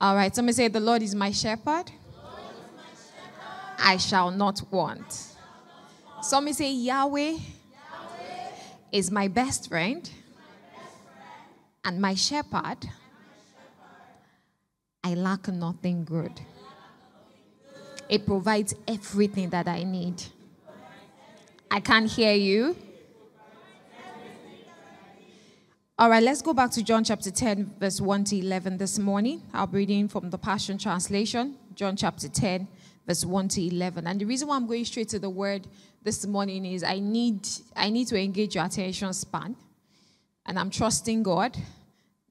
All right, somebody say, The Lord is my shepherd. I shall not want. Somebody say, Yahweh, is my best friend and my shepherd. I lack nothing good. It provides everything that I need. I can't hear you. All right, let's go back to John chapter 10, verse 1 to 11 this morning. I'll be reading from the Passion Translation, John chapter 10, verse 1 to 11. And the reason why I'm going straight to the word this morning is I need, I need to engage your attention span. And I'm trusting God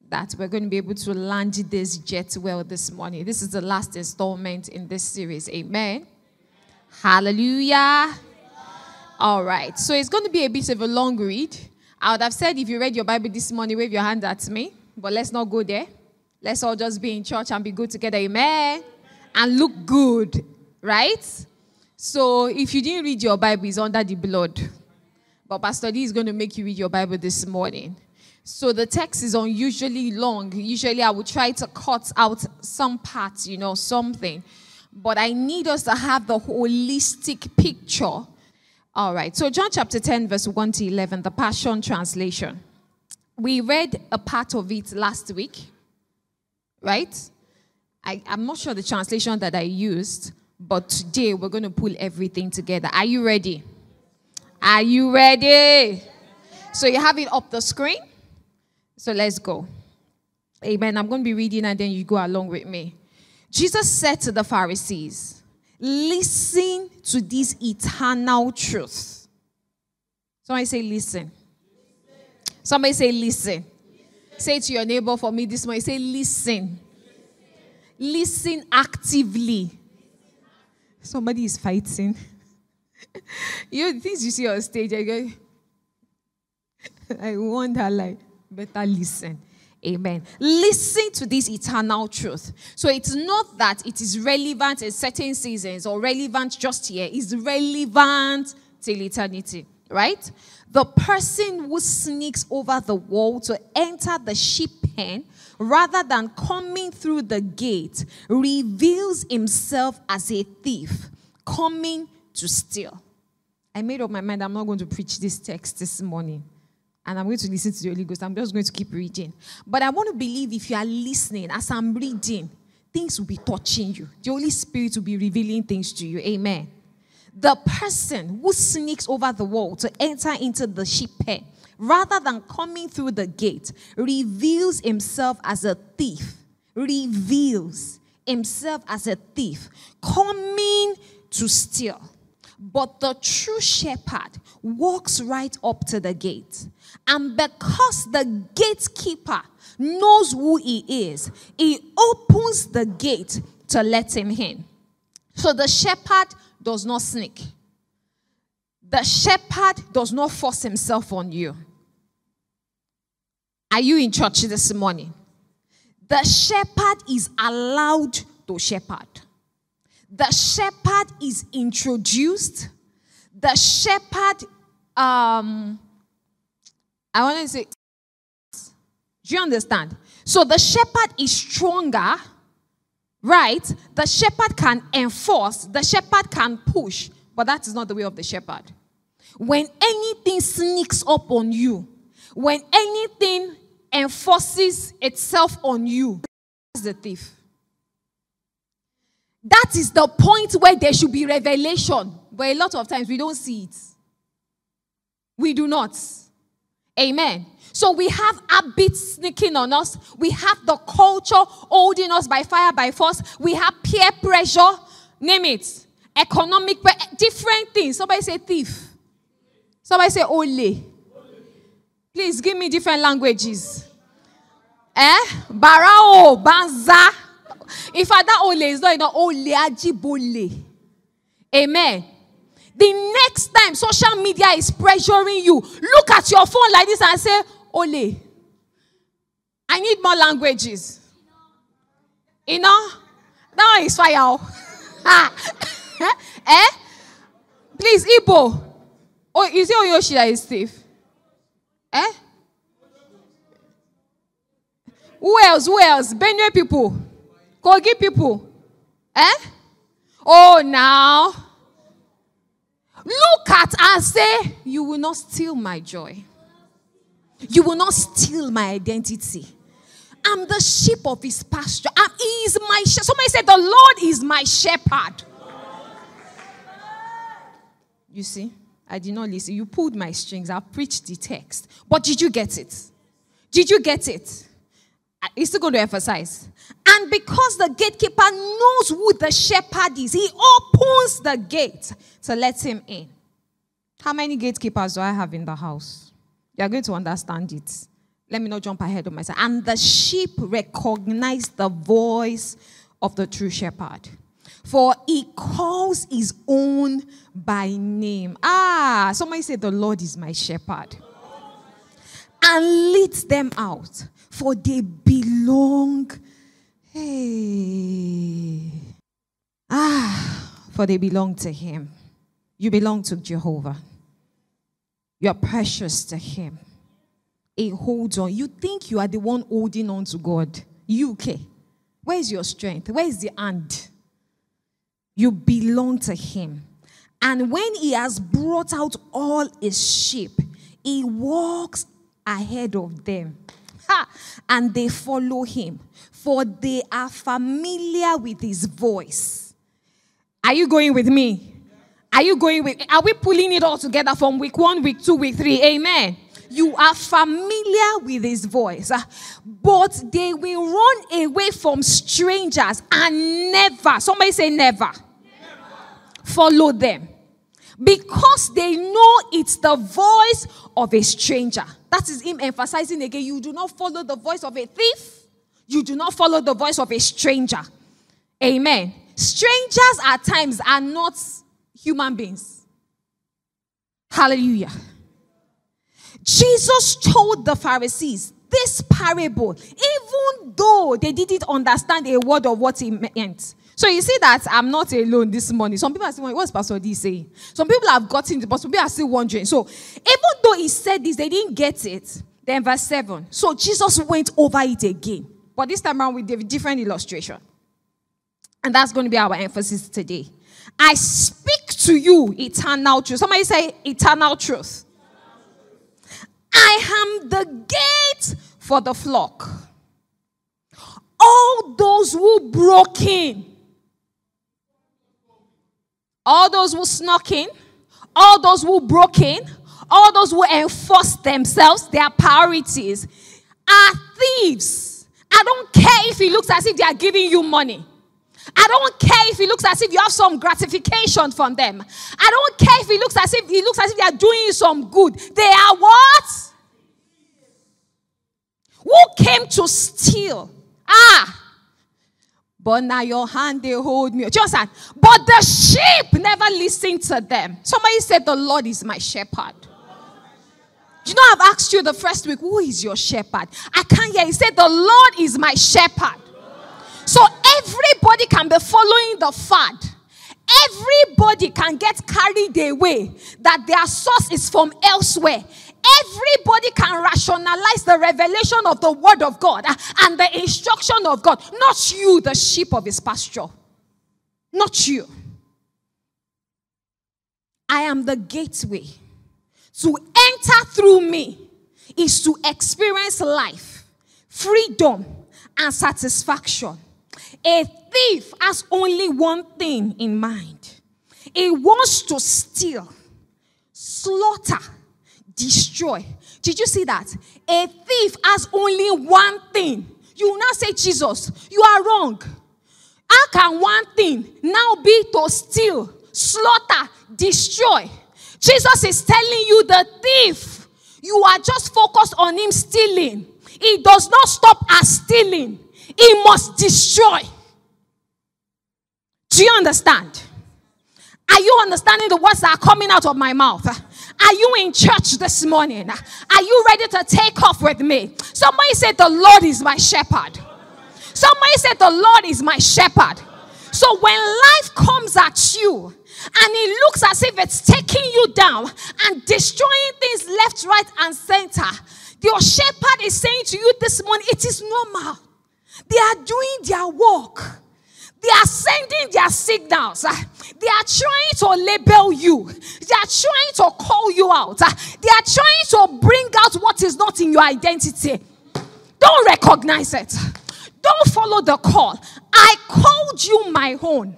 that we're going to be able to land this jet well this morning. This is the last installment in this series. Amen. Hallelujah. All right. So it's going to be a bit of a long read. I would have said if you read your Bible this morning, wave your hand at me. But let's not go there. Let's all just be in church and be good together. Amen. And look good. Right? So if you didn't read your Bible, it's under the blood. But Pastor D is going to make you read your Bible this morning. So the text is unusually long. Usually I would try to cut out some parts, you know, something. But I need us to have the holistic picture all right. So, John chapter 10, verse 1 to 11, the Passion Translation. We read a part of it last week, right? I, I'm not sure the translation that I used, but today we're going to pull everything together. Are you ready? Are you ready? So, you have it up the screen. So, let's go. Amen. I'm going to be reading and then you go along with me. Jesus said to the Pharisees, Listen to this eternal truth. Somebody say, listen. Somebody say, listen. Say to your neighbor for me this morning, say, listen. Listen actively. Somebody is fighting. you know, things you see on stage, I go, I wonder, like, better listen. Amen. Listen to this eternal truth. So it's not that it is relevant in certain seasons or relevant just here, it's relevant till eternity, right? The person who sneaks over the wall to enter the sheep pen rather than coming through the gate reveals himself as a thief coming to steal. I made up my mind I'm not going to preach this text this morning and I'm going to listen to the Holy Ghost. I'm just going to keep reading. But I want to believe if you are listening as I'm reading, things will be touching you. The Holy Spirit will be revealing things to you. Amen. The person who sneaks over the wall to enter into the sheep pen rather than coming through the gate reveals himself as a thief. Reveals himself as a thief coming to steal. But the true shepherd walks right up to the gate. And because the gatekeeper knows who he is, he opens the gate to let him in. So the shepherd does not sneak. The shepherd does not force himself on you. Are you in church this morning? The shepherd is allowed to shepherd. The shepherd is introduced. The shepherd, um, I want to say, do you understand? So the shepherd is stronger, right? The shepherd can enforce, the shepherd can push, but that is not the way of the shepherd. When anything sneaks up on you, when anything enforces itself on you, that's the thief. That is the point where there should be revelation. But a lot of times we don't see it. We do not. Amen. So we have habits sneaking on us. We have the culture holding us by fire, by force. We have peer pressure. Name it. Economic, different things. Somebody say thief. Somebody say ole. Please give me different languages. Eh? Barao, banza. If that ole is not enough, ole ajibole. Amen. The next time social media is pressuring you, look at your phone like this and say, Ole. I need more languages. You know? That one is fire. eh? Please, Igbo. Oh, is it Oyoshi that is thief? Eh? Who else? Who else? Benue people. Kogi people. Eh? Oh, now. Look at and say, You will not steal my joy. You will not steal my identity. I'm the sheep of his pasture. I'm, he is my shepherd. Somebody said, The Lord is my shepherd. You see, I did not listen. You pulled my strings. I preached the text. But did you get it? Did you get it? He's still going to emphasize. And because the gatekeeper knows who the shepherd is, he opens the gate to let him in. How many gatekeepers do I have in the house? You are going to understand it. Let me not jump ahead of myself. And the sheep recognize the voice of the true shepherd. For he calls his own by name. Ah, somebody said, The Lord is my shepherd. And leads them out, for they belong. Hey. Ah, for they belong to him. You belong to Jehovah. You are precious to him. He holds on. You think you are the one holding on to God. You, okay. Where is your strength? Where is the hand? You belong to him. And when he has brought out all his sheep, he walks ahead of them. And they follow him, for they are familiar with his voice. Are you going with me? Are you going with are we pulling it all together from week one, week two, week three? Amen. You are familiar with his voice, uh, but they will run away from strangers and never, somebody say never, never. follow them because they know it's the voice of a stranger. That is him emphasizing again you do not follow the voice of a thief, you do not follow the voice of a stranger. Amen. Strangers at times are not human beings. Hallelujah. Jesus told the Pharisees this parable, even though they didn't understand a word of what he meant. So you see that I'm not alone this morning. Some people are wondering, what's Pastor D saying? Some people have gotten it, but some people are still wondering. So even though he said this, they didn't get it. Then verse 7. So Jesus went over it again. But this time around with a different illustration. And that's going to be our emphasis today. I speak to you eternal truth. Somebody say eternal truth. I am the gate for the flock. All those who broke in all those who snuck in, all those who broke in, all those who enforced themselves, their priorities, are thieves. I don't care if it looks as if they are giving you money. I don't care if it looks as if you have some gratification from them. I don't care if it looks as if it looks as if they are doing some good. They are what? Who came to steal? Ah, but now your hand they hold me. Just that. But the sheep never listen to them. Somebody said, The Lord is my shepherd. You know, I've asked you the first week, who is your shepherd? I can't hear. He said, The Lord is my shepherd. So everybody can be following the fad. Everybody can get carried away that their source is from elsewhere. Everybody can rationalize the revelation of the word of God and the instruction of God. Not you, the sheep of his pasture. Not you. I am the gateway. To enter through me is to experience life, freedom, and satisfaction. A thief has only one thing in mind he wants to steal, slaughter, destroy. Did you see that? A thief has only one thing. You will not say, Jesus, you are wrong. How can one thing now be to steal, slaughter, destroy? Jesus is telling you the thief, you are just focused on him stealing. He does not stop at stealing, he must destroy. Do you understand? Are you understanding the words that are coming out of my mouth? Are you in church this morning? Are you ready to take off with me? Somebody said, The Lord is my shepherd. Somebody said, The Lord is my shepherd. So when life comes at you and it looks as if it's taking you down and destroying things left, right, and center, your shepherd is saying to you this morning, It is normal. They are doing their work. They are sending their signals. Ah, they are trying to label you. They are trying to call you out. Ah, they are trying to bring out what is not in your identity. Don't recognize it. Don't follow the call. I called you my own.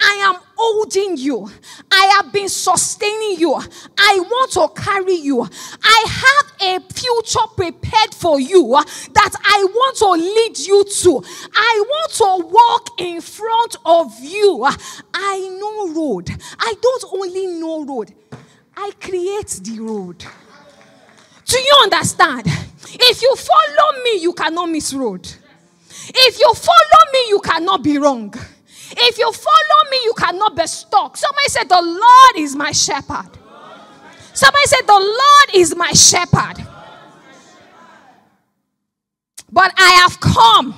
I am holding you. I have been sustaining you. I want to carry you. I have a future prepared for you that I want to lead you to. I want to walk in front of you. I know road. I don't only know road, I create the road. Do you understand? If you follow me, you cannot miss road. If you follow me, you cannot be wrong. If you follow me, you cannot be stuck. Somebody said, The Lord is my shepherd. Somebody said, The Lord is my shepherd. But I have come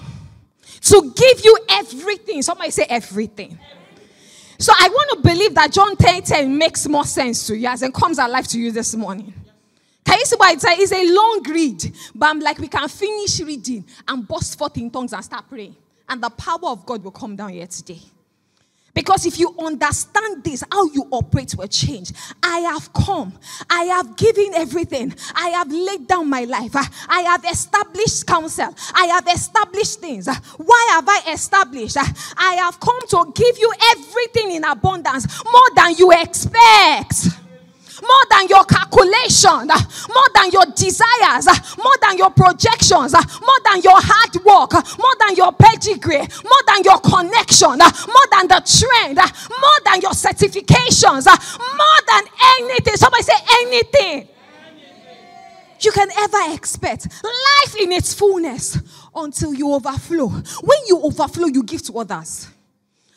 to give you everything. Somebody say everything. So I want to believe that John 10 10 makes more sense to you as it comes alive to you this morning. Can you see why it's a, it's a long read? But I'm like, we can finish reading and burst forth in tongues and start praying and the power of God will come down here today. Because if you understand this, how you operate will change. I have come. I have given everything. I have laid down my life. I have established counsel. I have established things. Why have I established? I have come to give you everything in abundance, more than you expect more than your calculation, more than your desires, more than your projections, more than your hard work, more than your pedigree, more than your connection, more than the trend, more than your certifications, more than anything. Somebody say anything. You can ever expect life in its fullness until you overflow. When you overflow, you give to others.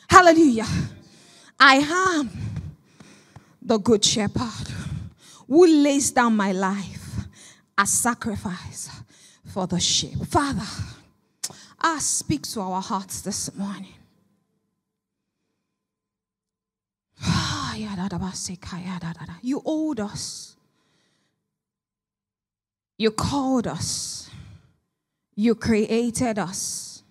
Hallelujah. I am the good shepherd who lays down my life as sacrifice for the sheep. Father, I speak to our hearts this morning. Ah, you owed us. You called us. You created us.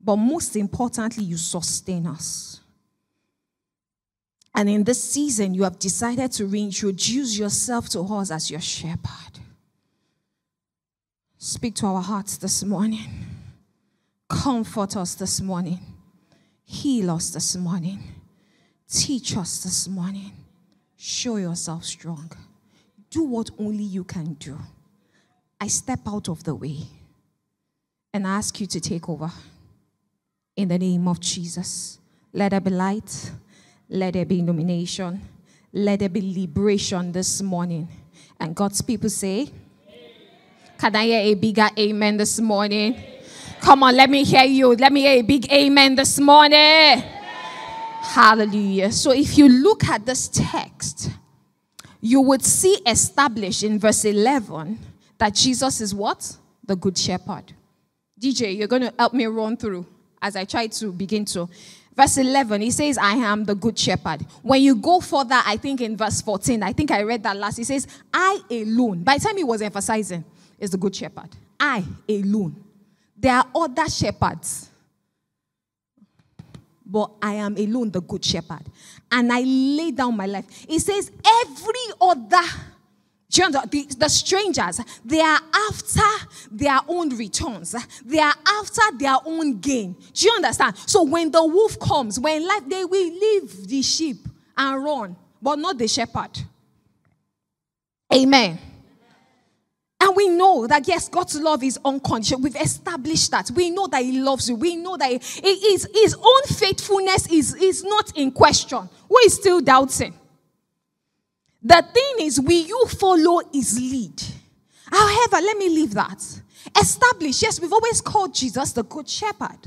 But most importantly, you sustain us. And in this season, you have decided to reintroduce yourself to us as your shepherd. Speak to our hearts this morning. Comfort us this morning. Heal us this morning. Teach us this morning. Show yourself strong. Do what only you can do. I step out of the way and ask you to take over. In the name of Jesus, let there be light let there be illumination. Let there be liberation this morning. And God's people say. Can I hear a bigger amen this morning? Come on, let me hear you. Let me hear a big amen this morning. Hallelujah. So if you look at this text, you would see established in verse 11 that Jesus is what? The good shepherd. DJ, you're going to help me run through as I try to begin to Verse 11, he says, I am the good shepherd. When you go further, I think in verse 14, I think I read that last, he says, I alone. By the time he was emphasizing, is the good shepherd. I alone. There are other shepherds. But I am alone, the good shepherd. And I lay down my life. He says, every other the, the strangers, they are after their own returns. They are after their own gain. Do you understand? So when the wolf comes, when life, they will leave the sheep and run, but not the shepherd. Amen. And we know that yes, God's love is unconditional. We've established that. We know that He loves you. We know that he, is, His own faithfulness is, is not in question. Who is still doubting? The thing is, will you follow his lead? However, let me leave that. Establish, yes, we've always called Jesus the good shepherd.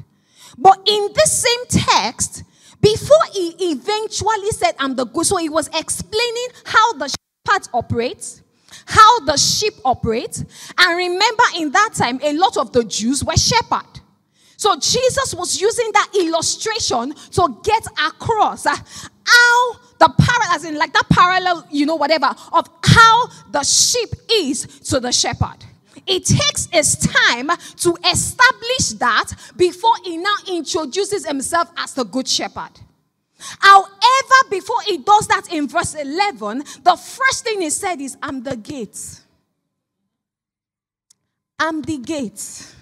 But in this same text, before he eventually said, I'm the good, so he was explaining how the shepherd operates, how the sheep operate. And remember, in that time, a lot of the Jews were shepherd. So Jesus was using that illustration to get across uh, how the parallel, as in like that parallel, you know, whatever, of how the sheep is to the shepherd. it takes his time to establish that before he now introduces himself as the good shepherd. However, before he does that in verse 11, the first thing he said is, I'm the gate. I'm the gate.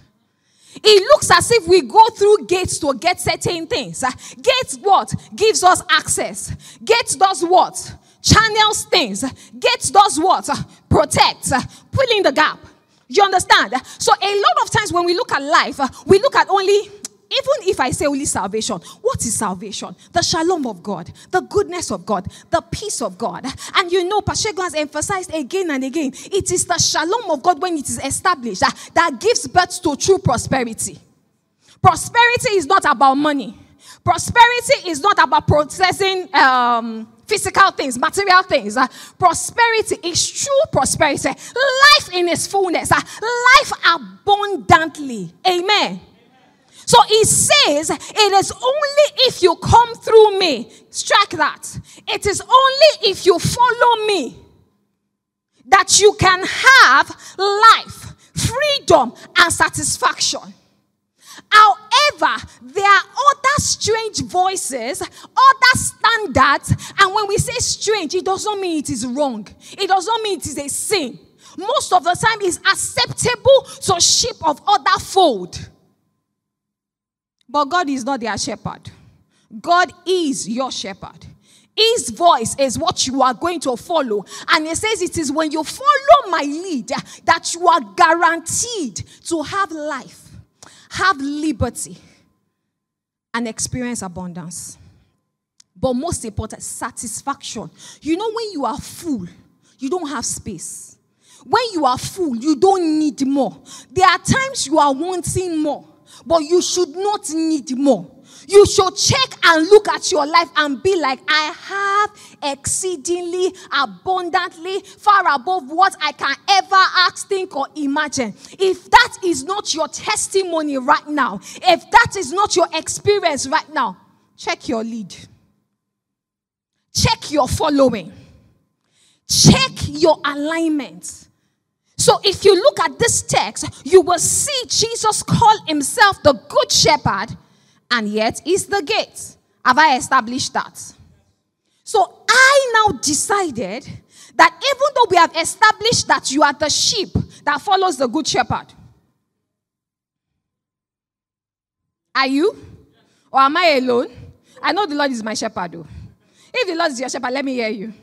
It looks as if we go through gates to get certain things. Uh, gates what? Gives us access. Gates does what? Channels things. Gates does what? Uh, protects. Uh, Filling the gap. You understand? So a lot of times when we look at life, we look at only even if I say only salvation, what is salvation? The shalom of God, the goodness of God, the peace of God. And you know, Pacheco has emphasized again and again, it is the shalom of God when it is established that, that gives birth to true prosperity. Prosperity is not about money. Prosperity is not about processing um, physical things, material things. Uh, prosperity is true prosperity. Life in its fullness. Uh, life abundantly. Amen. So he says, It is only if you come through me. Strike that. It is only if you follow me that you can have life, freedom, and satisfaction. However, there are other strange voices, other standards, and when we say strange, it does not mean it is wrong. It does not mean it is a sin. Most of the time, it's acceptable to sheep of other fold. But God is not their shepherd. God is your shepherd. His voice is what you are going to follow. And he says it is when you follow my lead that you are guaranteed to have life, have liberty, and experience abundance. But most important, satisfaction. You know, when you are full, you don't have space. When you are full, you don't need more. There are times you are wanting more but you should not need more. You should check and look at your life and be like, I have exceedingly abundantly far above what I can ever ask, think, or imagine. If that is not your testimony right now, if that is not your experience right now, check your lead, check your following, check your alignment. So if you look at this text, you will see Jesus call himself the good shepherd, and yet is the gate. Have I established that? So I now decided that even though we have established that you are the sheep that follows the good shepherd, are you? Or am I alone? I know the Lord is my shepherd, though. If the Lord is your shepherd, let me hear you.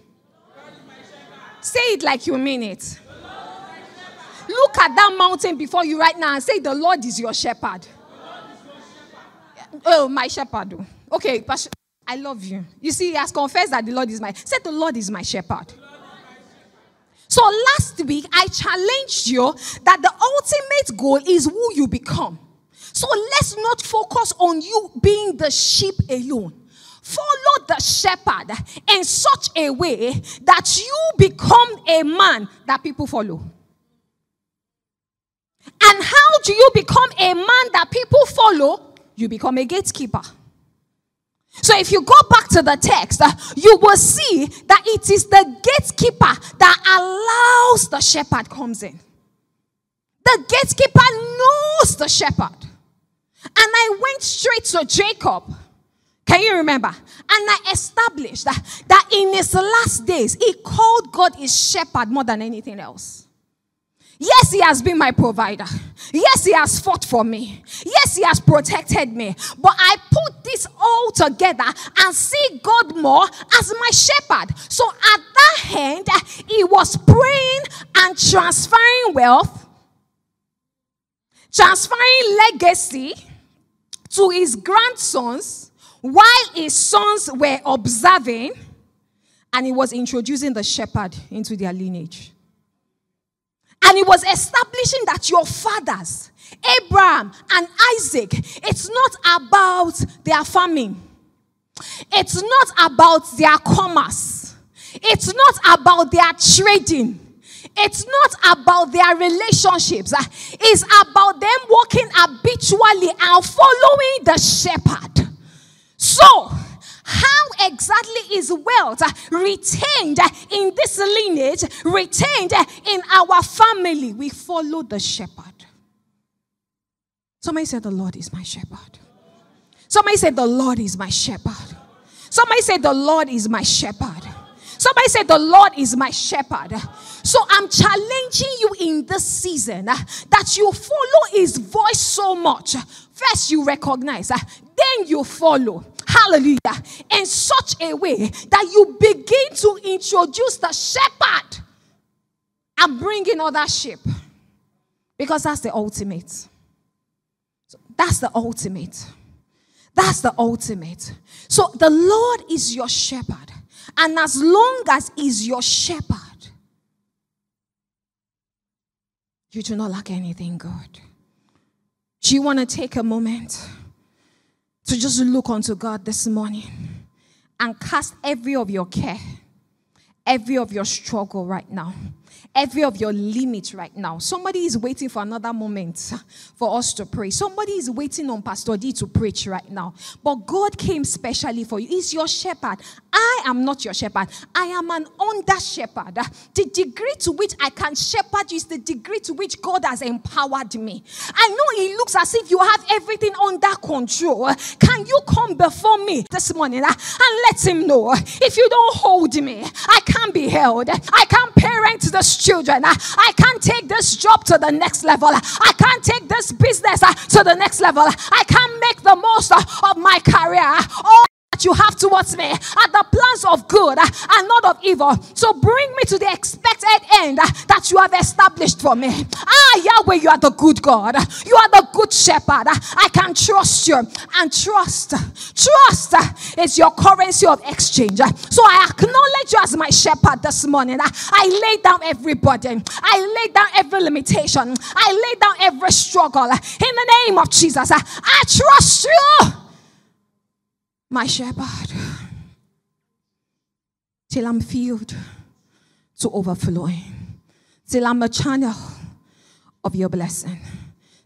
Say it like you mean it. Look at that mountain before you right now and say, The Lord is your shepherd. Oh, my shepherd. Oh. Okay, Pastor, I love you. You see, he has confessed that the Lord is my. Said the Lord is my shepherd. So last week I challenged you that the ultimate goal is who you become. So let's not focus on you being the sheep alone. Follow the shepherd in such a way that you become a man that people follow. And how do you become a man that people follow? You become a gatekeeper. So if you go back to the text, uh, you will see that it is the gatekeeper that allows the shepherd comes in. The gatekeeper knows the shepherd. And I went straight to Jacob. Can you remember? And I established that, that in his last days, he called God his shepherd more than anything else. Yes, He has been my provider. Yes, He has fought for me. Yes, He has protected me. But I put this all together and see God more as my shepherd. So at that hand, He was praying and transferring wealth, transferring legacy to His grandsons while His sons were observing, and He was introducing the shepherd into their lineage. And he was establishing that your fathers, Abraham and Isaac, it's not about their farming, it's not about their commerce, it's not about their trading. It's not about their relationships. It's about them walking habitually and following the shepherd. So, How exactly is wealth retained in this lineage, retained in our family? We follow the shepherd. Somebody said, The Lord is my shepherd. Somebody said, The Lord is my shepherd. Somebody said, The Lord is my shepherd. Somebody said, The Lord is my shepherd. So I'm challenging you in this season that you follow his voice so much. First, you recognize, then you follow. Hallelujah. In such a way that you begin to introduce the shepherd and bring in other sheep. Because that's the ultimate. That's the ultimate. That's the ultimate. So the Lord is your shepherd. And as long as He's your shepherd, you do not lack anything good. Do you want to take a moment to just look unto God this morning and cast every of your care, every of your struggle right now? Every of your limits right now. Somebody is waiting for another moment for us to pray. Somebody is waiting on Pastor D to preach right now. But God came specially for you. He's your shepherd. I am not your shepherd. I am an under shepherd. The degree to which I can shepherd you is the degree to which God has empowered me. I know it looks as if you have everything under control. Can you come before me this morning ah, and let him know if you don't hold me, I can't be held. I can't parent the children. I, can't take this job to the next level. I can't take this business uh, to the next level. I can't make the most uh, of my career. All you have towards me are the plans of good and not of evil. So bring me to the expected end that you have established for me. Ah, Yahweh, you are the good God. You are the good shepherd. I can trust you. And trust, trust is your currency of exchange. So I acknowledge you as my shepherd this morning. I lay down every burden. I lay down every limitation. I lay down every struggle. In the name of Jesus, I trust you my shepherd, till I'm filled to overflowing, till I'm a channel of your blessing,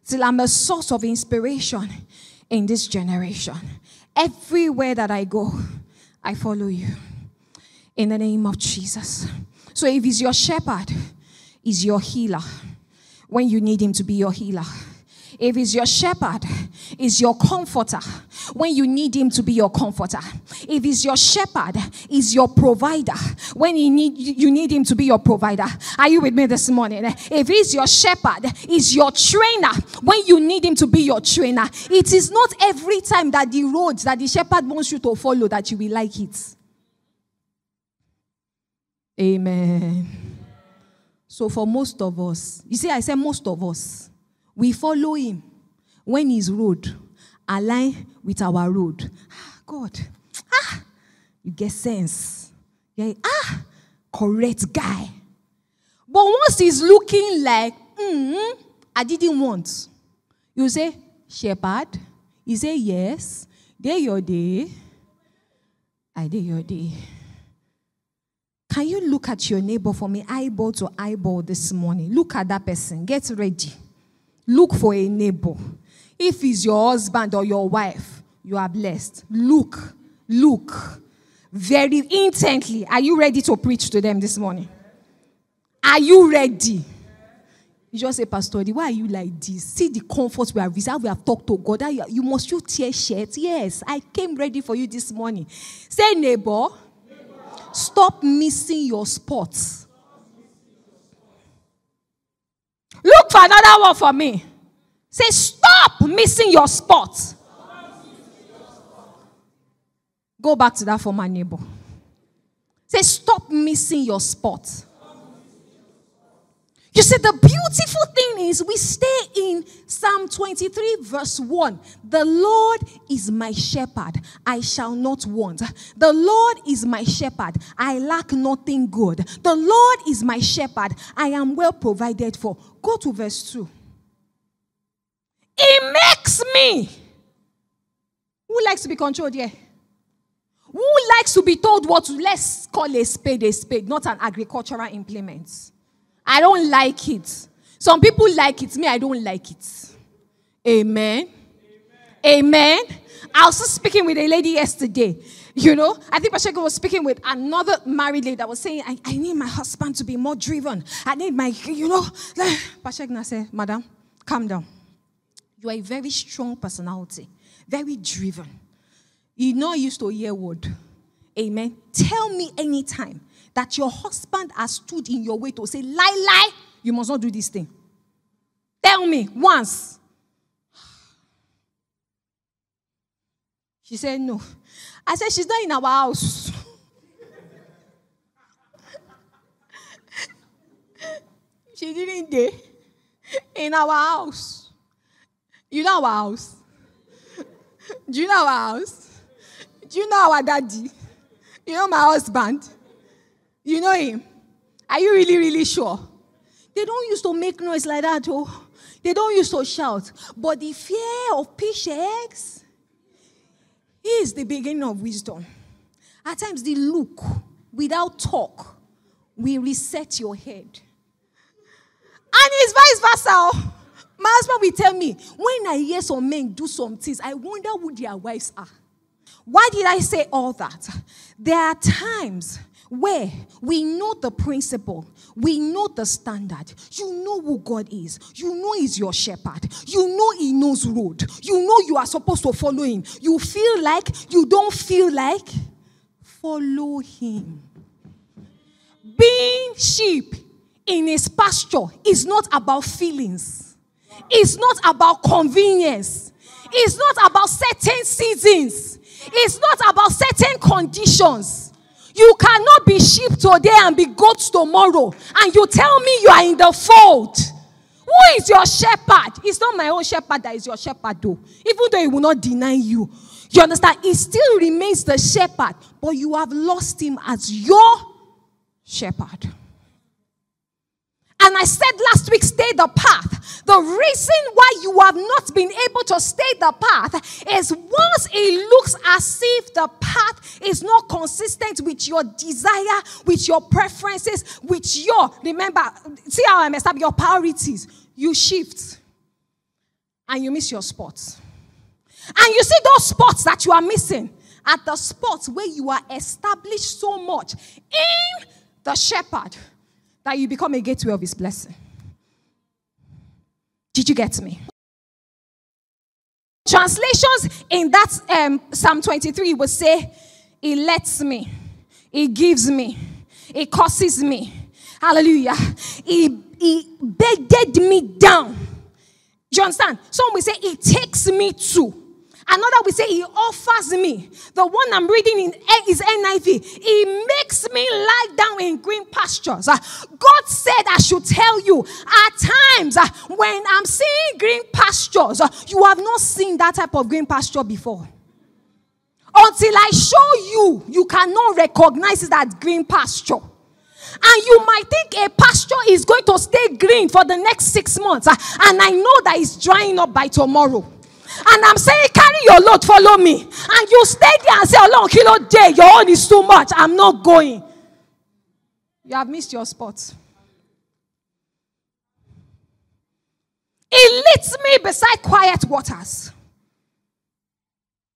till I'm a source of inspiration in this generation. Everywhere that I go, I follow you. In the name of Jesus. So if he's your shepherd, he's your healer when you need him to be your healer. If he's your shepherd, is your comforter when you need him to be your comforter. If he's your shepherd, is your provider when you need you need him to be your provider. Are you with me this morning? If he's your shepherd, is your trainer when you need him to be your trainer. It is not every time that the roads that the shepherd wants you to follow that you will like it. Amen. So for most of us, you see, I said most of us we follow him when his road align with our road. Ah, God, ah, you get sense. Yeah, ah, correct guy. But once he's looking like, mm, I didn't want, you say, shepherd. You say, yes. There your day. I did your day. Can you look at your neighbor for me, eyeball to eyeball this morning? Look at that person. Get ready. Look for a neighbor. If it's your husband or your wife, you are blessed. Look, look very intently. Are you ready to preach to them this morning? Are you ready? You just say, Pastor, why are you like this? See the comfort we have received. We have talked to God. You must you tear shirt. Yes, I came ready for you this morning. Say, neighbor, neighbor. stop missing your spots. Look for another one for me. Say, stop missing your spot. Go back to that for my neighbor. Say, stop missing your spot. You see, the beautiful thing is we stay in Psalm 23, verse 1. The Lord is my shepherd, I shall not want. The Lord is my shepherd, I lack nothing good. The Lord is my shepherd, I am well provided for. Go to verse 2. It makes me. Who likes to be controlled here? Who likes to be told what to, let's call a spade a spade, not an agricultural implement? I don't like it. Some people like it. Me, I don't like it. Amen. Amen. Amen. I was speaking with a lady yesterday. You know, I think Pashego was speaking with another married lady that was saying, I, I need my husband to be more driven. I need my, you know. Pashegna said, Madam, calm down. You are a very strong personality, very driven. You not used to hear word. Amen. Tell me anytime that your husband has stood in your way to say, lie, lie, you must not do this thing. Tell me once. She said, no. I said, she's not in our house. she didn't dare in our house. You know our house? Do you know our house? Do you know our daddy? You know my husband? You know him? Are you really, really sure? They don't used to make noise like that, oh. They don't used to shout. But the fear of fish eggs is the beginning of wisdom. At times, the look without talk will reset your head. And it's vice versa. Oh. My husband will tell me, when I hear some men do some things, I wonder who their wives are. Why did I say all that? There are times where we know the principle, we know the standard, you know who God is, you know He's your shepherd, you know He knows road, you know you are supposed to follow Him. You feel like you don't feel like follow Him. Being sheep in His pasture is not about feelings, it's not about convenience, it's not about certain seasons, it's not about certain conditions. You cannot be sheep today and be goats tomorrow. And you tell me you are in the fold. Who is your shepherd? It's not my own shepherd that is your shepherd, though. Even though he will not deny you. You understand? He still remains the shepherd, but you have lost him as your shepherd. And I said last week, stay the path. The reason why you have not been able to stay the path is once it looks as if the path is not consistent with your desire, with your preferences, with your, remember, see how I messed up your priorities. You shift and you miss your spots. And you see those spots that you are missing at the spots where you are established so much in the shepherd that you become a gateway of his blessing. Did you get me? Translations in that um, Psalm 23 will say, He lets me, He gives me, He causes me. Hallelujah. He, he begged me down. Do you understand? Some will say, He takes me to. Another we say he offers me. The one I'm reading in is NIV. He makes me lie down in green pastures. Uh, God said I should tell you at times uh, when I'm seeing green pastures, uh, you have not seen that type of green pasture before. Until I show you, you cannot recognize that green pasture. And you might think a pasture is going to stay green for the next six months. And I know that it's drying up by tomorrow. And I'm saying, carry your load, follow me. And you stay there and say, Along kilo day, your own is too much. I'm not going. You have missed your spot. He leads me beside quiet waters.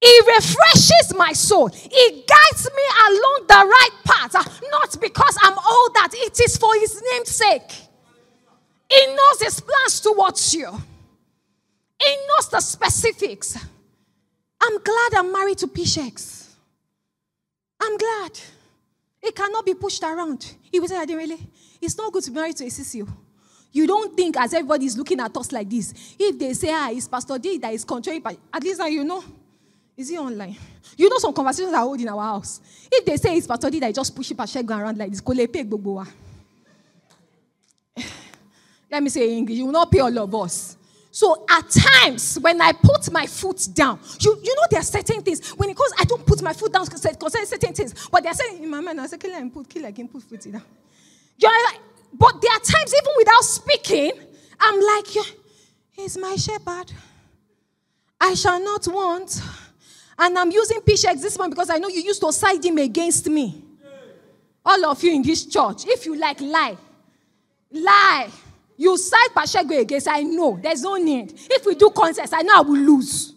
He refreshes my soul. He guides me along the right path. Uh, not because I'm all that, it is for his name's sake. He knows his plans towards you. He knows the specifics. I'm glad I'm married to Pishex. I'm glad. It cannot be pushed around. He will say, I didn't really. It's not good to be married to a CCO. You don't think as everybody is looking at us like this. If they say, ah, it's Pastor D that is controlling, at least now you know. Is he online? You know some conversations are holding in our house. If they say it's Pastor D that is just pushing Pastor around like this, let me say in English, you will not pay all of us. So at times, when I put my foot down, you, you know there are certain things. When it comes, I don't put my foot down concerning certain things. But they're saying in my mind, I say, kill and put, kill again, put foot down. You're like, but there are times, even without speaking, I'm like, he's my shepherd. I shall not want. And I'm using Pishex this one because I know you used to side him against me. All of you in this church, if you like, lie. Lie. You side Pashego against, I know. There's no need. If we do contests, I know I will lose.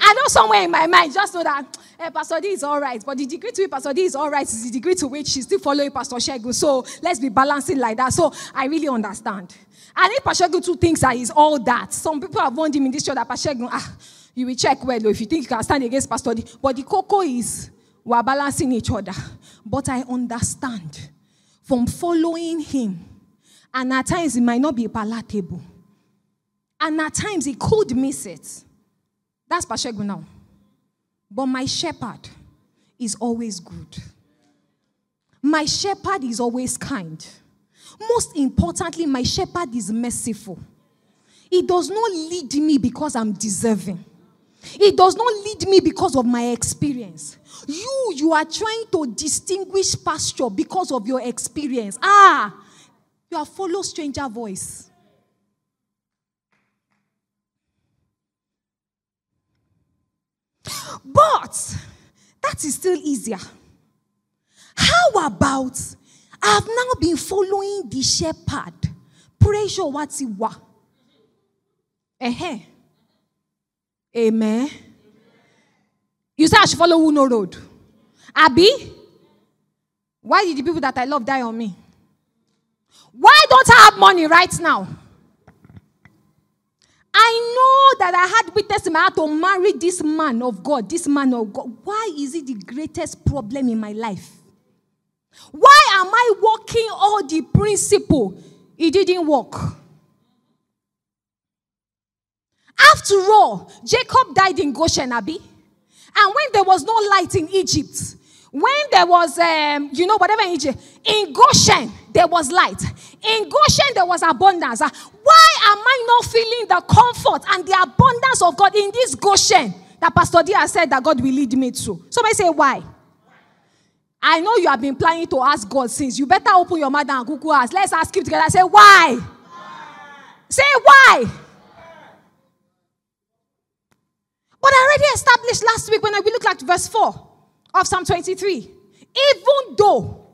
I know somewhere in my mind, just know that eh, Pastor D is all right. But the degree to which Pastor D is all right is the degree to which she's still following Pastor Shegu. So let's be balancing like that. So I really understand. And if Pastor Shegu too thinks that he's all that, some people have warned him in this show that Pastor ah, you will check well if you think you can stand against Pastor D. But the cocoa is we're balancing each other. But I understand from following him. And at times it might not be palatable. And at times he could miss it. That's Pashegu now. But my shepherd is always good. My shepherd is always kind. Most importantly, my shepherd is merciful. He does not lead me because I'm deserving. He does not lead me because of my experience. You, you are trying to distinguish pasture because of your experience. Ah, you have followed stranger voice. But that is still easier. How about I've now been following the shepherd? Pressure what's it wa? Eh Amen. You say I should follow Uno Road. Abby? Why did the people that I love die on me? Why don't I have money right now? I know that I had witnessed my heart to marry this man of God, this man of God. Why is it the greatest problem in my life? Why am I working all the principle? It didn't work. After all, Jacob died in Goshen, Abi. And when there was no light in Egypt, when there was, um, you know, whatever in Egypt, in Goshen, there was light. In Goshen, there was abundance. Uh, why am I not feeling the comfort and the abundance of God in this Goshen that Pastor Dia said that God will lead me to? Somebody say, why? I know you have been planning to ask God since. You better open your mouth and cuckoo ask. Let's ask him together. Say, why? why? Say, why? But I already established last week when we looked at verse 4 of Psalm 23. Even though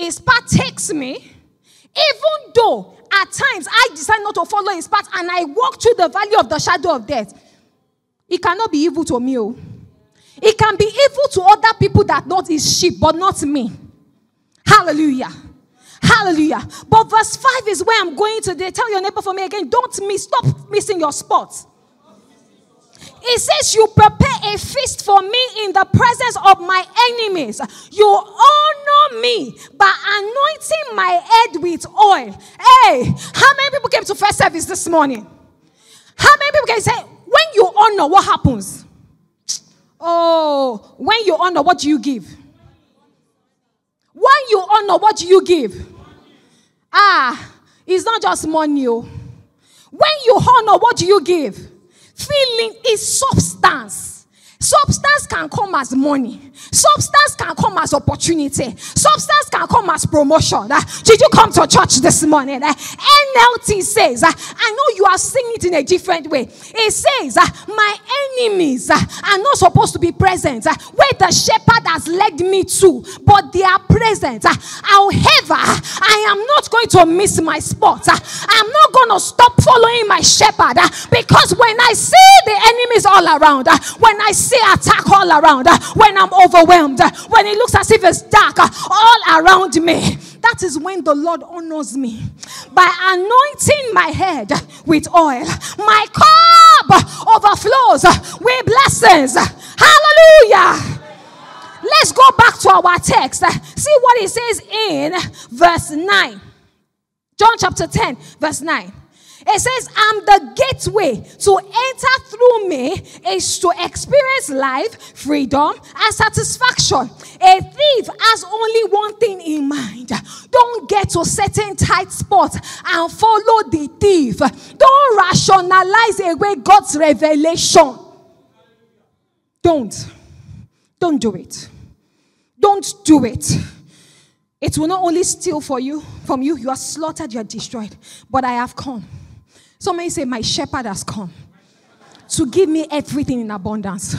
his path takes me, even though at times I decide not to follow his path and I walk through the valley of the shadow of death, it cannot be evil to me. Oh. It can be evil to other people that not his sheep, but not me. Hallelujah. Hallelujah. But verse 5 is where I'm going today. Tell your neighbor for me again. Don't miss, stop missing your spots. It says, You prepare a feast for me in the presence of my enemies. You honor me by anointing my head with oil. Hey, how many people came to first service this morning? How many people can say, When you honor, what happens? Oh, when you honor, what do you give? When you honor, what do you give? Ah, it's not just money. Oh. When you honor, what do you give? Feeling is substance. Substance can come as money. Substance can come as opportunity. Substance can come as promotion. Uh, did you come to church this morning? Eh, uh, NLT says, uh, I know you are seeing it in a different way. It says, My enemies are not supposed to be present where the shepherd has led me to, but they are present. however, I am not going to miss my spot. I'm not going to stop following my shepherd because when I see the enemies all around, when I see attack all around, when I'm overwhelmed, when it looks as if it's dark all around me, that is when the Lord honors me by anointing my head with oil. My cup overflows with blessings. Hallelujah. Let's go back to our text. See what it says in verse 9. John chapter 10, verse 9. It says, I'm the gateway to enter through me is to experience life, freedom, and satisfaction. A thief has only one thing in mind. Don't get to certain tight spot and follow the thief. Don't rationalize away God's revelation. Don't. Don't do it. Don't do it. It will not only steal for you from you, you are slaughtered, you are destroyed. But I have come Somebody say, My shepherd has come to give me everything in abundance.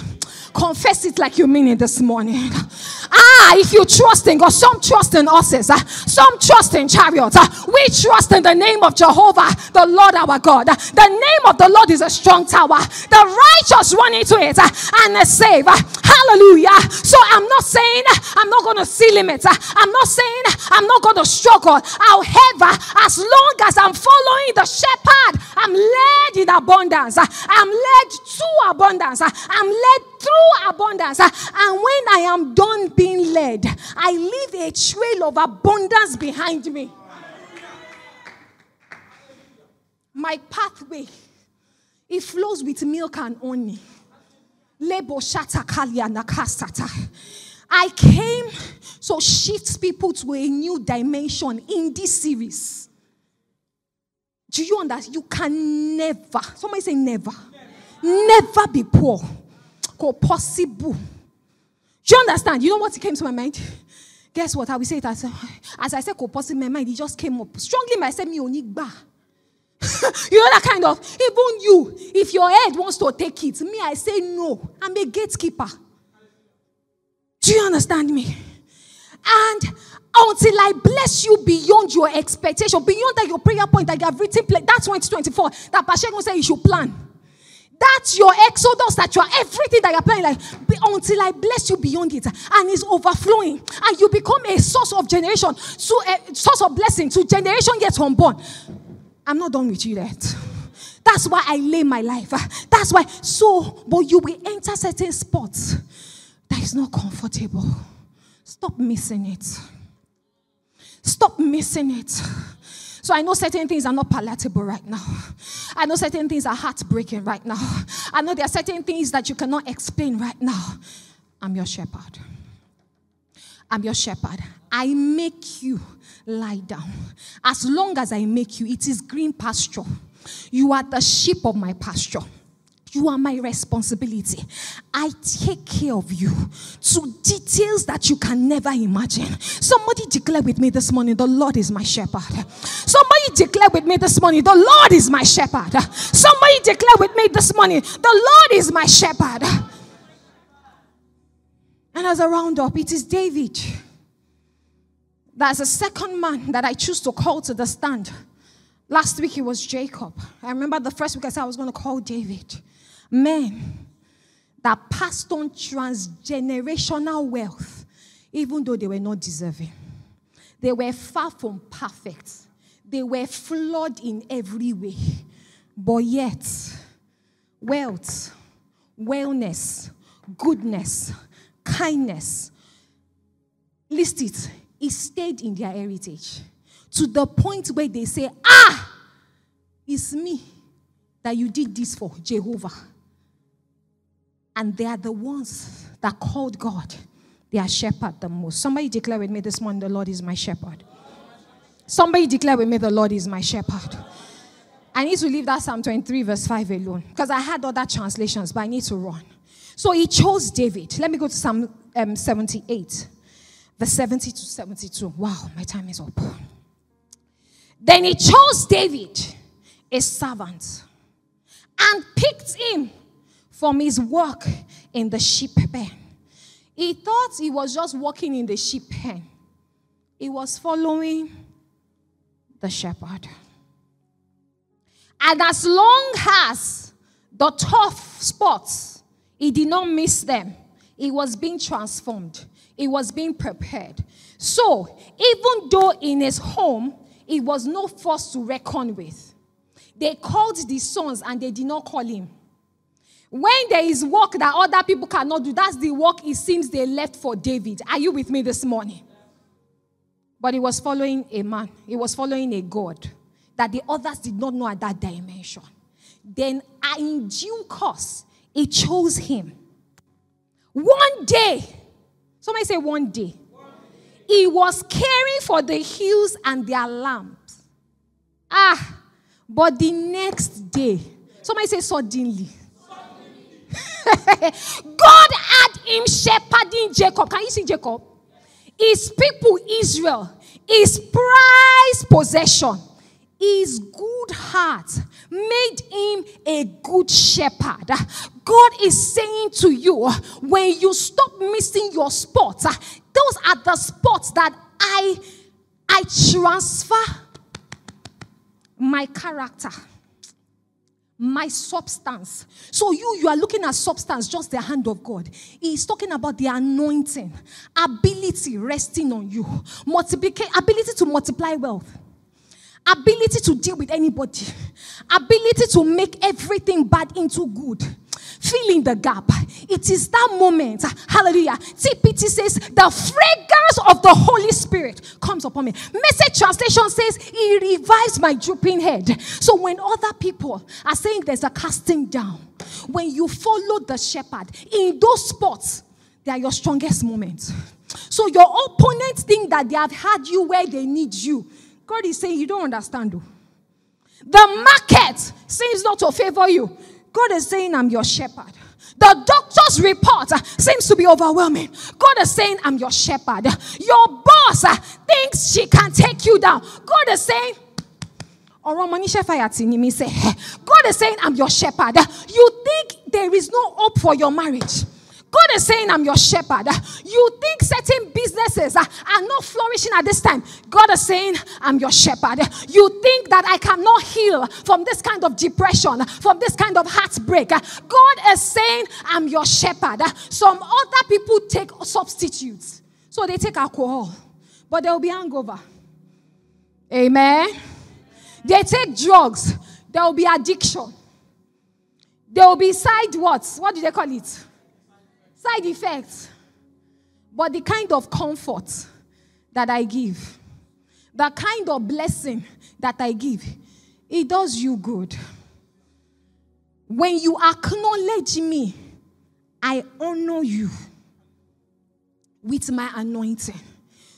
Confess it like you mean it this morning. Ah, if you trust in God, some trust in horses, uh, some trust in chariots. Uh, we trust in the name of Jehovah, the Lord our God. Uh, the name of the Lord is a strong tower. The righteous run into it uh, and they save. Uh, hallelujah. So I'm not saying I'm not going to see limits. I'm not saying I'm not going to struggle. However, as long as I'm following the shepherd, I'm led in abundance. I'm led to abundance. I'm led through abundance. And when I am done being led, I leave a trail of abundance behind me. My pathway, it flows with milk and honey. I came to shift people to a new dimension in this series. Do you understand? You can never, somebody say never, never be poor. Go possible. Do you understand? You know what came to my mind? Guess what? I will say it as, as I said, possible, my mind, it just came up strongly. My said, me onigba. you know that kind of, even you, if your head wants to take it, me, I say no. I'm a gatekeeper. Do you understand me? And until I bless you beyond your expectation, beyond that your prayer point that you have written, that's 2024, that Pastor will say you should plan. That's your exodus, that your everything that you're planning, like until I bless you beyond it, and it's overflowing, and you become a source of generation, to a source of blessing to generation yet unborn. I'm not done with you yet. That's why I lay my life. That's why. So, but you will enter certain spots that is not comfortable. Stop missing it. Stop missing it. So I know certain things are not palatable right now. I know certain things are heartbreaking right now. I know there are certain things that you cannot explain right now. I'm your shepherd. I'm your shepherd. I make you lie down. As long as I make you, it is green pasture. You are the sheep of my pasture. You are my responsibility. I take care of you to details that you can never imagine. Somebody declare with me this morning, the Lord is my shepherd. Somebody declare with me this morning, the Lord is my shepherd. Somebody declare with me this morning, the Lord is my shepherd. And as a roundup, it is David. That's the second man that I choose to call to the stand. Last week it was Jacob. I remember the first week I said I was going to call David. Men that passed on transgenerational wealth, even though they were not deserving. They were far from perfect. They were flawed in every way. But yet, wealth, wellness, goodness, kindness, list it, it stayed in their heritage to the point where they say, Ah, it's me that you did this for, Jehovah. And they are the ones that called God their shepherd the most. Somebody declare with me this morning, the Lord is my shepherd. Somebody declare with me, the Lord is my shepherd. I need to leave that Psalm 23, verse 5 alone because I had other translations, but I need to run. So he chose David. Let me go to Psalm um, 78, verse 70 to 72. Wow, my time is up. Then he chose David, a servant, and picked him from his work in the sheep pen. He thought he was just working in the sheep pen, he was following the shepherd. And as long as the tough spots, he did not miss them, he was being transformed, he was being prepared. So, even though in his home, he was no force to reckon with, they called the sons and they did not call him. When there is work that other people cannot do, that's the work it seems they left for David. Are you with me this morning? But he was following a man, he was following a God that the others did not know at that dimension. Then, in due course, he chose him. One day, somebody say, one day, he was caring for the hills and their lamps. Ah, but the next day, somebody say, suddenly. God had him shepherding Jacob. Can you see Jacob? His people, Israel, his prized possession. his good heart made him a good shepherd. God is saying to you, when you stop missing your spots, those are the spots that I I transfer my character my substance. So you you are looking at substance, just the hand of God. He's talking about the anointing, ability resting on you, multiplication, ability to multiply wealth, ability to deal with anybody, ability to make everything bad into good fill in the gap. It is that moment. Hallelujah. TPT says, the fragrance of the Holy Spirit comes upon me. Message translation says, He revives my drooping head. So when other people are saying there's a casting down, when you follow the shepherd in those spots, they are your strongest moments. So your opponents think that they have had you where they need you. God is saying, You don't understand. Though. The market seems not to favor you. God is saying, I'm your shepherd. The doctor's report uh, seems to be overwhelming. God is saying, I'm your shepherd. Your boss uh, thinks she can take you down. God is saying, God is saying, I'm your shepherd. You think there is no hope for your marriage. God is saying, I'm your shepherd. You think certain businesses are, not flourishing at this time. God is saying, I'm your shepherd. You think that I cannot heal from this kind of depression, from this kind of heartbreak. God is saying, I'm your shepherd. Some other people take substitutes. So they take alcohol, but there will be hangover. Amen. They take drugs, there will be addiction. There will be side what? What do they call it? Side effects. But the kind of comfort that I give, the kind of blessing that I give, it does you good. When you acknowledge me, I honor you with my anointing.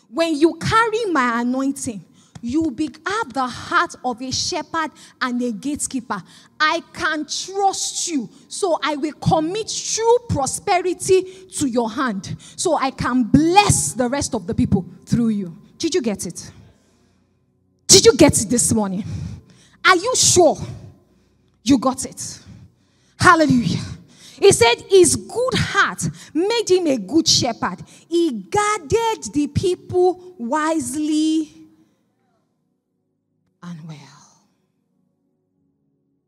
When you carry my anointing, you be, have the heart of a shepherd and a gatekeeper. I can trust you, so I will commit true prosperity to your hand, so I can bless the rest of the people through you. Did you get it? Did you get it this morning? Are you sure you got it? Hallelujah. He said his good heart made him a good shepherd. He guarded the people wisely and well.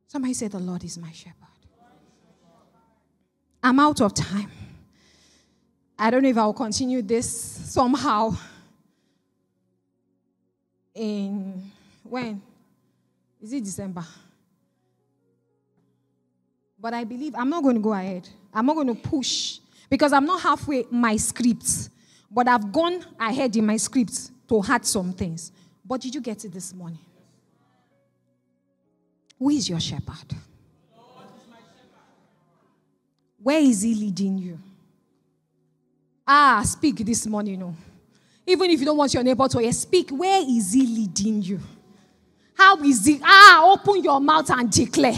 Somebody say, The Lord is my shepherd. I'm out of time. I don't know if I'll continue this somehow. In when? Is it December? But I believe I'm not going to go ahead. I'm not going to push because I'm not halfway my script. But I've gone ahead in my script to add some things. But did you get it this morning? Who is your shepherd? Where is he leading you? Ah, speak this morning. No. Even if you don't want your neighbor to hear, speak. Where is he leading you? How is he? Ah, open your mouth and declare.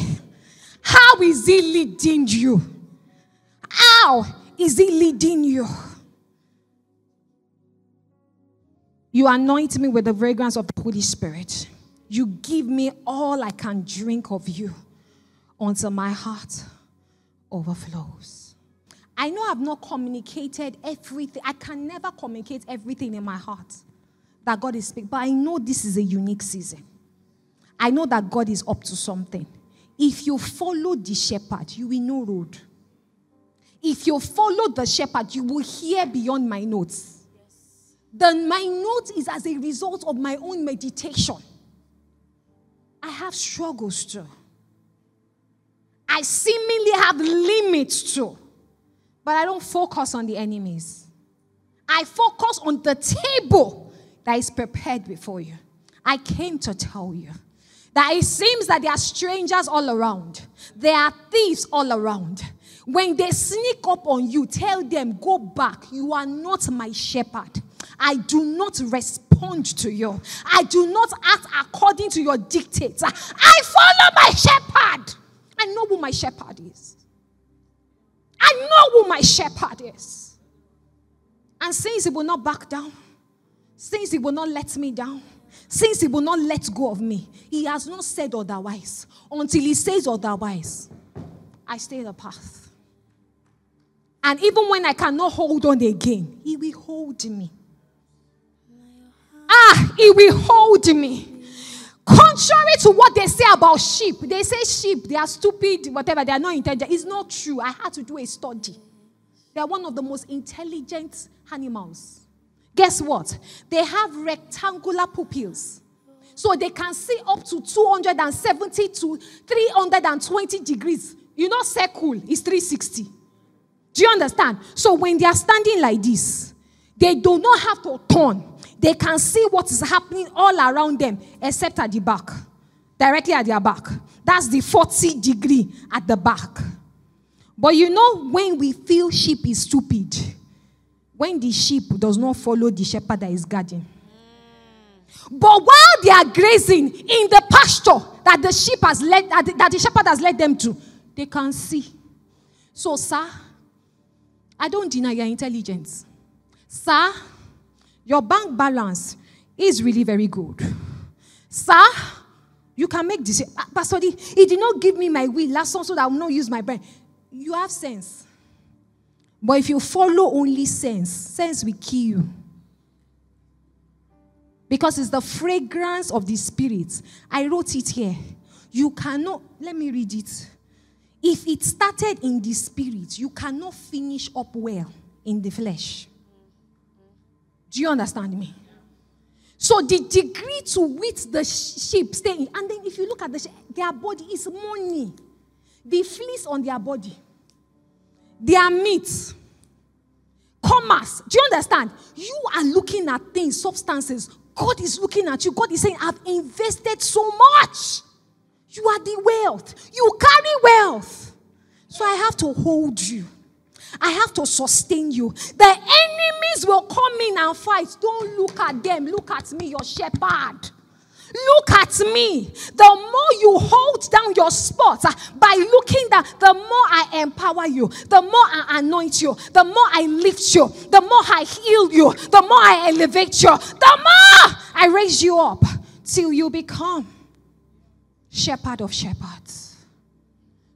How is he leading you? How is he leading you? You anoint me with the fragrance of the Holy Spirit. You give me all I can drink of you until my heart overflows. I know I've not communicated everything. I can never communicate everything in my heart that God is speaking, but I know this is a unique season. I know that God is up to something. If you follow the shepherd, you will know road. If you follow the shepherd, you will hear beyond my notes. Then my note is as a result of my own meditation. I have struggles too. I seemingly have limits too. But I don't focus on the enemies. I focus on the table that is prepared before you. I came to tell you that it seems that there are strangers all around, there are thieves all around. When they sneak up on you, tell them, Go back. You are not my shepherd. I do not respond to you. I do not act according to your dictates. I follow my shepherd. I know who my shepherd is. I know who my shepherd is. And since he will not back down, since he will not let me down, since he will not let go of me, he has not said otherwise. Until he says otherwise, I stay the path. And even when I cannot hold on again, he will hold me. Ah, he will hold me. Contrary to what they say about sheep, they say sheep, they are stupid, whatever, they are not intelligent. It's not true. I had to do a study. They are one of the most intelligent animals. Guess what? They have rectangular pupils. So they can see up to 270 to 320 degrees. You know, circle is 360. Do you understand? So when they are standing like this, they do not have to turn. They can see what is happening all around them, except at the back, directly at their back. That's the 40 degree at the back. But you know, when we feel sheep is stupid, when the sheep does not follow the shepherd that is guarding. But while they are grazing in the pasture that the sheep has led, that the shepherd has led them to, they can see. So, sir, I don't deny your intelligence. Sir, your bank balance is really very good. Sir, you can make this. Ah, Pastor D, he did not give me my will last so that I will not use my brain. You have sense. But if you follow only sense, sense will kill you. Because it's the fragrance of the spirit. I wrote it here. You cannot, let me read it. If it started in the spirit, you cannot finish up well in the flesh. Do you understand me? So the degree to which the sheep stay in, and then if you look at the their body is money. The fleece on their body, their meat, commerce. Do you understand? You are looking at things, substances. God is looking at you. God is saying, I've invested so much. You are the wealth. You carry wealth. So I have to hold you. I have to sustain you. The enemies will come in and fight. Don't look at them. Look at me, your shepherd. Look at me. The more you hold down your spot uh, by looking down, the more I empower you, the more I anoint you, the more I lift you, the more I heal you, the more I elevate you, the more I raise you up till you become shepherd of shepherds.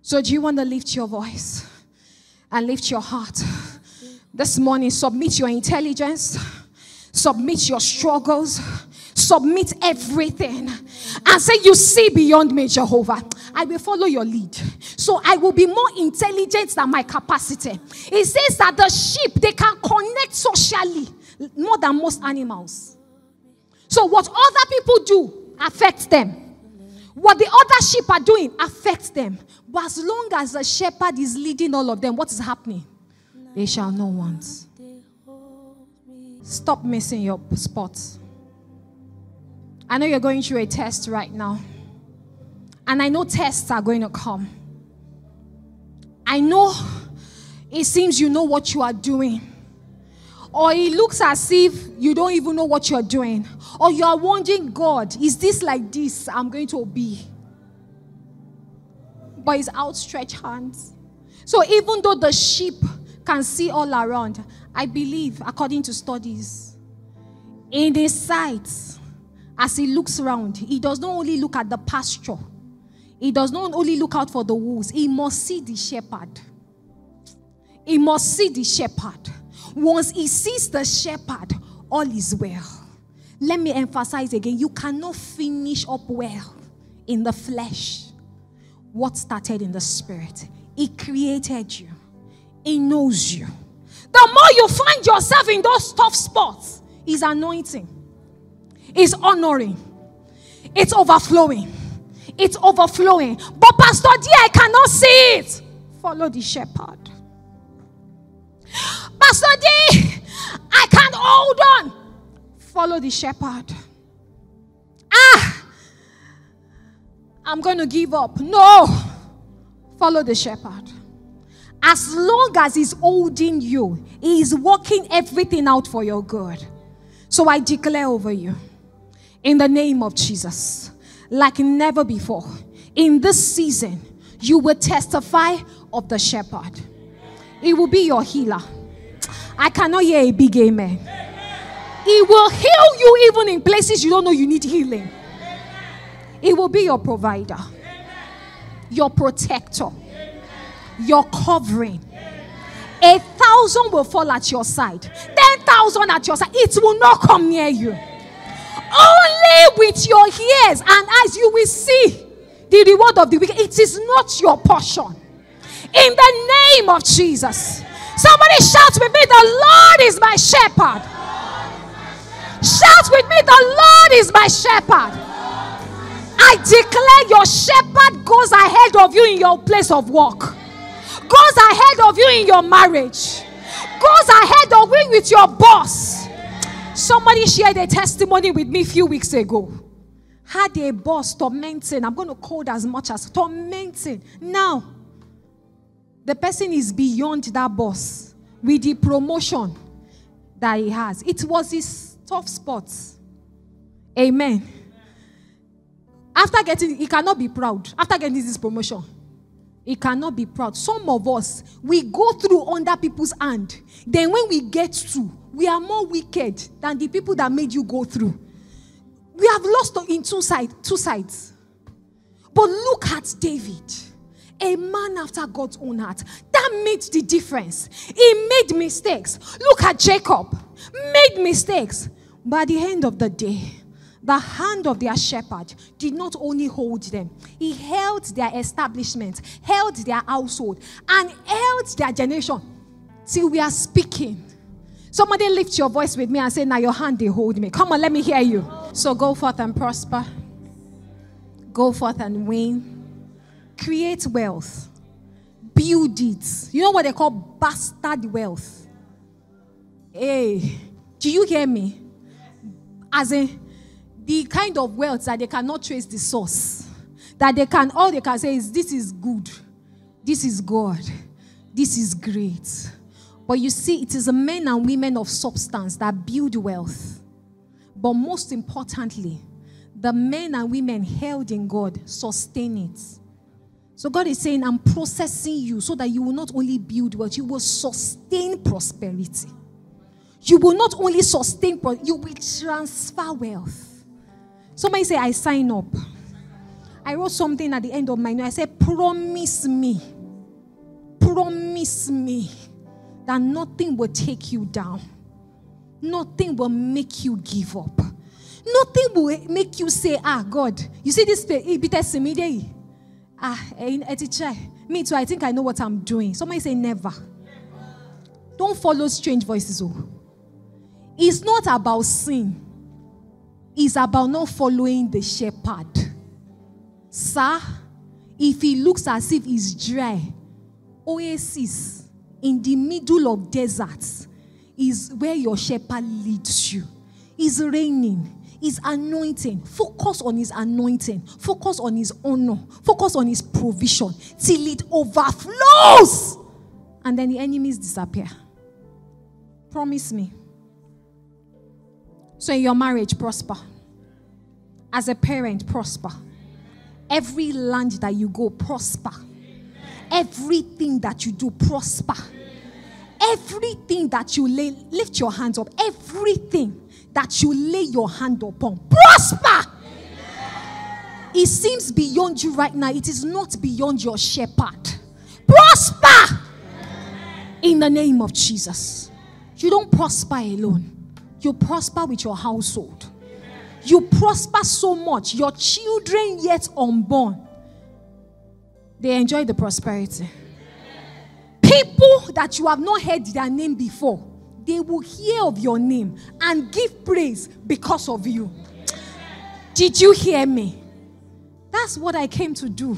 So, do you want to lift your voice and lift your heart? This morning, submit your intelligence, submit your struggles submit everything and say, You see beyond me, Jehovah. I will follow your lead. So I will be more intelligent than my capacity. It says that the sheep, they can connect socially more than most animals. So what other people do affects them. What the other sheep are doing affects them. But as long as the shepherd is leading all of them, what is happening? They shall know once. Stop missing your spots. I know you're going through a test right now. And I know tests are going to come. I know it seems you know what you are doing. Or it looks as if you don't even know what you're doing. Or you are wondering, God, is this like this I'm going to be? But His outstretched hands. So even though the sheep can see all around, I believe, according to studies, in His sight, as he looks around, he does not only look at the pasture, he does not only look out for the wolves, he must see the shepherd. He must see the shepherd. Once he sees the shepherd, all is well. Let me emphasize again you cannot finish up well in the flesh what started in the spirit. He created you, He knows you. The more you find yourself in those tough spots, His anointing is honoring, it's overflowing. It's overflowing. But, Pastor D, I cannot see it. Follow the shepherd. Pastor D, I can't hold on. Follow the shepherd. Ah, I'm going to give up. No, follow the shepherd. As long as he's holding you, he is working everything out for your good. So I declare over you in the name of Jesus, like never before. In this season, you will testify of the shepherd. It will be your healer. I cannot hear a big amen. He will heal you even in places you don't know you need healing. He will be your provider, your protector, your covering. A thousand will fall at your side, ten thousand at your side. It will not come near you. Only with your ears and eyes you will see the reward of the wicked. It is not your portion. In the name of Jesus. Somebody shout with me, The Lord is my shepherd. Shout with me, The Lord is my shepherd. I declare your shepherd goes ahead of you in your place of work, goes ahead of you in your marriage, goes ahead of you with your boss. Somebody shared a testimony with me a few weeks ago. Had a boss tormenting, I'm going to code as much as tormenting. Now, the person is beyond that boss with the promotion that he has. It was his tough spot. Amen. After getting, he cannot be proud. After getting this promotion, he cannot be proud. Some of us, we go through under people's hand. Then when we get to, we are more wicked than the people that made you go through. We have lost in two sides, two sides. But look at David, a man after God's own heart. That made the difference. He made mistakes. Look at Jacob, made mistakes. At the end of the day, the hand of their shepherd did not only hold them, he held their establishment, held their household, and held their generation till we are speaking. Somebody lift your voice with me and say, Now your hand they hold me. Come on, let me hear you. So go forth and prosper. Go forth and win. Create wealth. Build it. You know what they call bastard wealth? Hey, do you hear me? As in, the kind of wealth that they cannot trace the source. That they can, all they can say is, This is good. This is God. This is great. But you see, it is the men and women of substance that build wealth. But most importantly, the men and women held in God sustain it. So God is saying, I'm processing you so that you will not only build wealth, you will sustain prosperity. You will not only sustain, you will transfer wealth. Somebody say, I sign up. I wrote something at the end of my note. I said, Promise me. Promise me that nothing will take you down. Nothing will make you give up. Nothing will make you say, Ah, God, you see this it bit Ah, me too, I think I know what I'm doing. Somebody say, Never. Don't follow strange voices. Oh. It's not about sin, it's about not following the shepherd. Sir, if he looks as if he's dry, oasis in the middle of deserts is where your shepherd leads you. It's raining, is anointing. Focus on his anointing, focus on his honor, focus on his provision till it overflows. And then the enemies disappear. Promise me. So, in your marriage, prosper. As a parent, prosper. Every land that you go, prosper. Everything that you do, prosper. Everything that you lay, lift your hands up. Everything that you lay your hand upon, prosper. It seems beyond you right now. It is not beyond your shepherd. Prosper in the name of Jesus. You don't prosper alone, you prosper with your household. You prosper so much, your children yet unborn, they enjoy the prosperity. People that you have not heard their name before, they will hear of your name and give praise because of you. Did you hear me? That's what I came to do.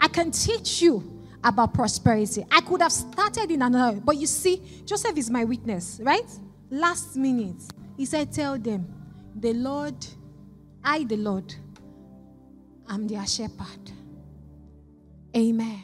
I can teach you about prosperity. I could have started in another, but you see, Joseph is my witness, right? Last minute, he said, Tell them, the Lord, I, the Lord, am their shepherd. Amen.